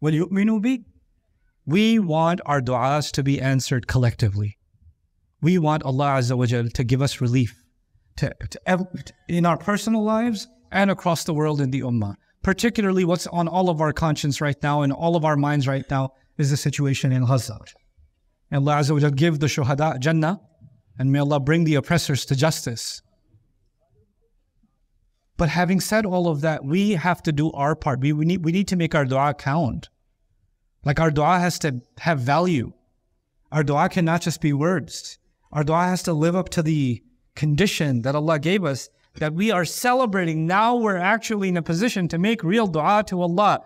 Will yu'minu be? We want our du'as to be answered collectively. We want Allah Azza wa Jal to give us relief to, to, in our personal lives and across the world in the ummah. Particularly what's on all of our conscience right now and all of our minds right now is the situation in Gaza. And Allah Azza wa Jal give the shuhada Jannah and may Allah bring the oppressors to justice. But having said all of that, we have to do our part. We, we, need, we need to make our dua count. Like our dua has to have value. Our dua cannot just be words. Our dua has to live up to the condition that Allah gave us that we are celebrating. Now we're actually in a position to make real dua to Allah.